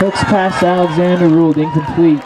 Hooks past Alexander ruled incomplete.